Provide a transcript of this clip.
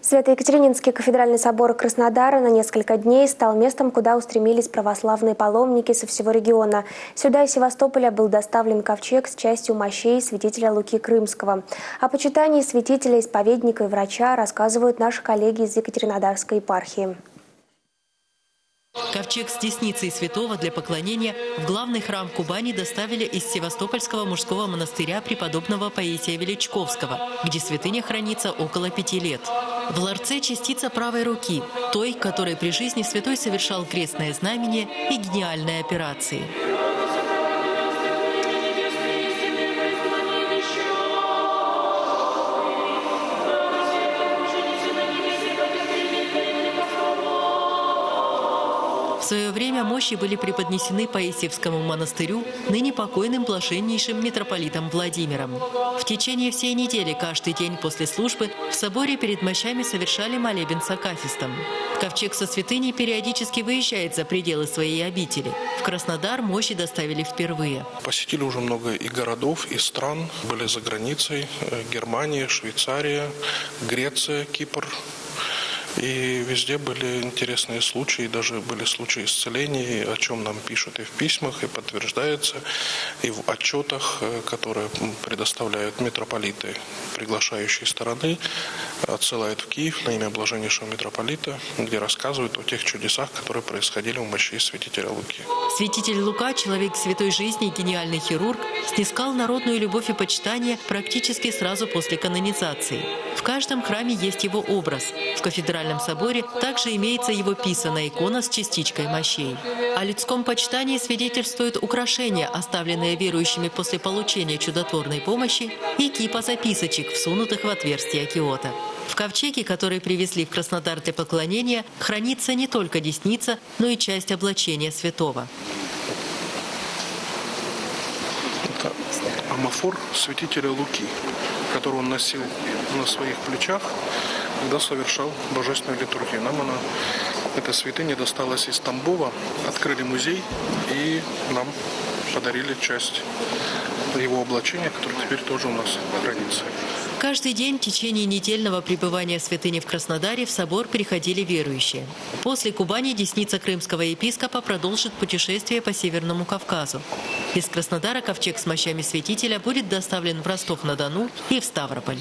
Свято-Екатерининский кафедральный собор Краснодара на несколько дней стал местом, куда устремились православные паломники со всего региона. Сюда из Севастополя был доставлен ковчег с частью мощей святителя Луки Крымского. О почитании святителя, исповедника и врача рассказывают наши коллеги из Екатеринодарской епархии. Ковчег с десницей святого для поклонения в главный храм Кубани доставили из Севастопольского мужского монастыря преподобного Паисия Величковского, где святыня хранится около пяти лет. В ларце частица правой руки, той, которой при жизни святой совершал крестное знамение и гениальные операции. Свое время мощи были преподнесены Паисьевскому монастырю, ныне покойным блаженнейшим митрополитом Владимиром. В течение всей недели, каждый день после службы, в соборе перед мощами совершали молебен с акафистом. Ковчег со святыней периодически выезжает за пределы своей обители. В Краснодар мощи доставили впервые. Посетили уже много и городов, и стран. Были за границей. Э, Германия, Швейцария, Греция, Кипр. И везде были интересные случаи, даже были случаи исцелений, о чем нам пишут и в письмах, и подтверждается, и в отчетах, э, которые предоставляют митрополиты, приглашающие стороны, отсылают в Киев на имя блаженнейшего митрополита, где рассказывают о тех чудесах, которые происходили в мощи святителя Луки. Святитель Лука, человек святой жизни и гениальный хирург, снискал народную любовь и почитание практически сразу после канонизации. В каждом храме есть его образ. В кафедральном соборе также имеется его писаная икона с частичкой мощей. О людском почитании свидетельствуют украшения, оставленные верующими после получения чудотворной помощи, и кипа записочек, всунутых в отверстие киота. В ковчеге, который привезли в Краснодар для поклонения, хранится не только десница, но и часть облачения святого. Это амафор святителя Луки, который он носил на своих плечах, когда совершал божественную литургию. Нам она, эта святыня досталась из Тамбова, открыли музей и нам подарили часть его облачения, которое теперь тоже у нас хранится. Каждый день в течение недельного пребывания святыни в Краснодаре в собор приходили верующие. После Кубани десница крымского епископа продолжит путешествие по Северному Кавказу. Из Краснодара ковчег с мощами святителя будет доставлен в Ростов-на-Дону и в Ставрополь.